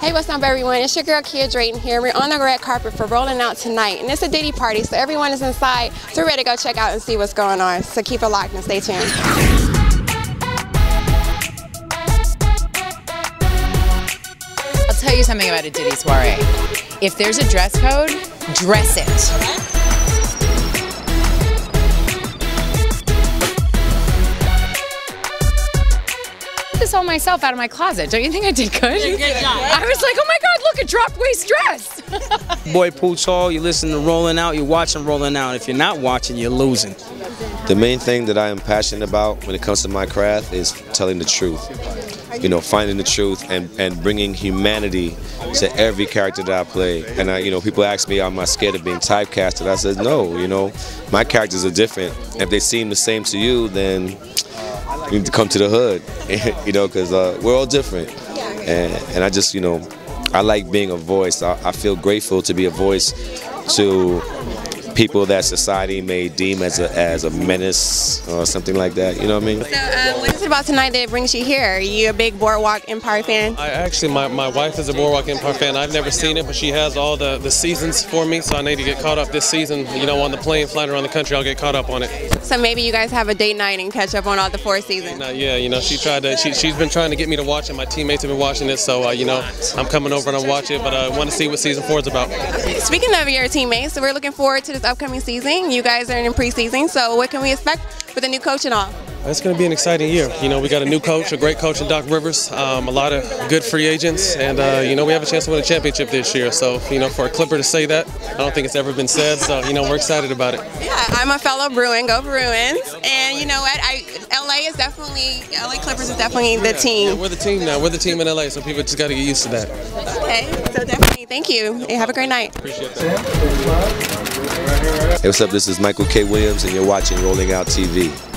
Hey, what's up, everyone? It's your girl Kia Drayton here. We're on the red carpet for Rolling Out tonight, and it's a Diddy party, so everyone is inside. So we're ready to go check out and see what's going on. So keep it locked and stay tuned. I'll tell you something about a Diddy soiree. If there's a dress code, dress it. This all myself out of my closet. Don't you think I did good? good I was like, oh my God, look, a drop waist dress. Boy Pooch Hall, you listen to Rolling Out, you're watching Rolling Out. If you're not watching, you're losing. The main thing that I am passionate about when it comes to my craft is telling the truth. You know, finding the truth and, and bringing humanity to every character that I play. And I, you know, people ask me, am I scared of being typecasted? I said, no. You know, my characters are different. If they seem the same to you, then you need to come to the hood. you know, because uh, we're all different. And and I just, you know, I like being a voice. I, I feel grateful to be a voice to people that society may deem as a, as a menace or something like that. You know what I mean? So, uh, what is it about tonight that brings you here? Are you a big Boardwalk Empire fan? I actually, my, my wife is a Boardwalk Empire fan. I've never seen it, but she has all the, the seasons for me, so I need to get caught up this season. You know, on the plane flying around the country, I'll get caught up on it. So maybe you guys have a date night and catch up on all the four seasons. Now, yeah, you know, she tried to. She, she's been trying to get me to watch it. My teammates have been watching it, so uh, you know, I'm coming over and I'm watching it. But I want to see what season four is about. Speaking of your teammates, so we're looking forward to this upcoming season. You guys are in preseason, so what can we expect with the new coach and all? It's going to be an exciting year. You know, we got a new coach, a great coach in Doc Rivers, um, a lot of good free agents, and uh, you know, we have a chance to win a championship this year. So, you know, for a Clipper to say that, I don't think it's ever been said. So, you know, we're excited about it. Yeah, I'm a fellow Bruin, go Bruins, and you know what? I LA is definitely LA Clippers is definitely the team. Yeah, we're the team now. We're the team in LA, so people just got to get used to that. Okay, so definitely, thank you, and have a great night. Appreciate that. Hey, what's up? This is Michael K. Williams, and you're watching Rolling Out TV.